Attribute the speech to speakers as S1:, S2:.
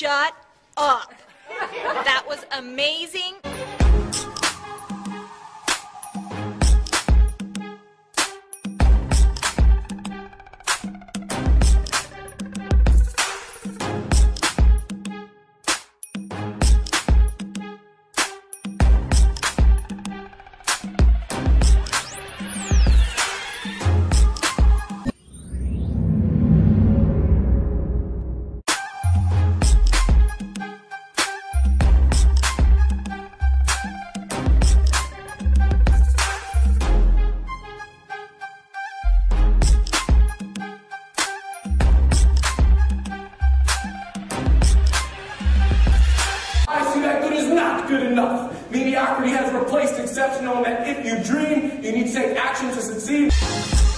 S1: Shut up. That was amazing.
S2: Good enough. Mediocrity has replaced exceptional, and that if you dream, you need to take action to succeed.